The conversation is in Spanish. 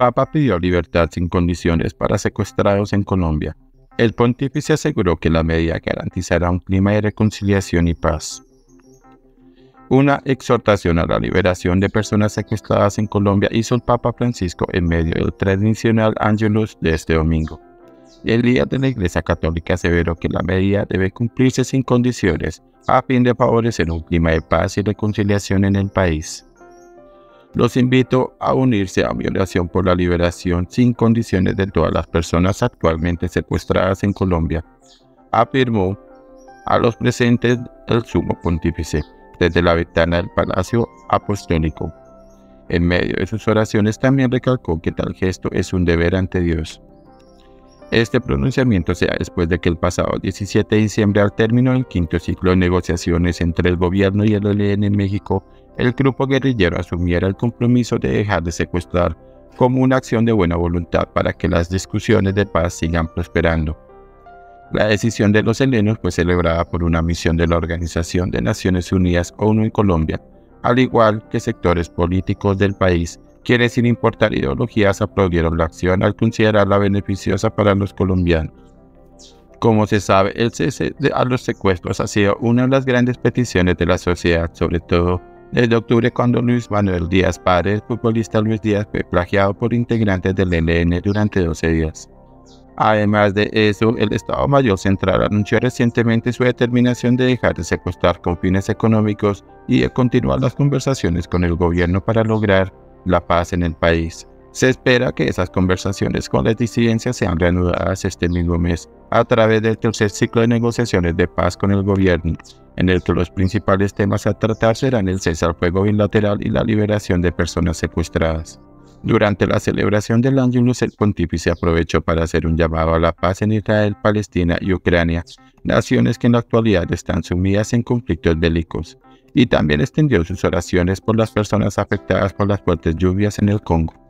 Papa pidió libertad sin condiciones para secuestrados en Colombia. El pontífice aseguró que la medida garantizará un clima de reconciliación y paz. Una exhortación a la liberación de personas secuestradas en Colombia hizo el Papa Francisco en medio del tradicional Angelus de este domingo. El líder de la Iglesia Católica aseveró que la medida debe cumplirse sin condiciones a fin de favorecer un clima de paz y reconciliación en el país. Los invito a unirse a mi oración por la liberación sin condiciones de todas las personas actualmente secuestradas en Colombia, afirmó a los presentes el sumo pontífice desde la ventana del Palacio Apostólico. En medio de sus oraciones también recalcó que tal gesto es un deber ante Dios. Este pronunciamiento se da después de que el pasado 17 de diciembre, al término del quinto ciclo de negociaciones entre el gobierno y el ELN en México, el grupo guerrillero asumiera el compromiso de dejar de secuestrar como una acción de buena voluntad para que las discusiones de paz sigan prosperando. La decisión de los helenos fue celebrada por una misión de la Organización de Naciones Unidas ONU en Colombia, al igual que sectores políticos del país quienes sin importar ideologías aplaudieron la acción al considerarla beneficiosa para los colombianos. Como se sabe, el cese a los secuestros ha sido una de las grandes peticiones de la sociedad, sobre todo desde octubre cuando Luis Manuel Díaz, padre futbolista Luis Díaz, fue plagiado por integrantes del ELN durante 12 días. Además de eso, el Estado Mayor Central anunció recientemente su determinación de dejar de secuestrar con fines económicos y de continuar las conversaciones con el gobierno para lograr la paz en el país. Se espera que esas conversaciones con las disidencias sean reanudadas este mismo mes a través del tercer ciclo de negociaciones de paz con el gobierno, en el que los principales temas a tratar serán el cese al fuego bilateral y la liberación de personas secuestradas. Durante la celebración del Ángelus, el pontífice aprovechó para hacer un llamado a la paz en Israel, Palestina y Ucrania, naciones que en la actualidad están sumidas en conflictos bélicos y también extendió sus oraciones por las personas afectadas por las fuertes lluvias en el Congo.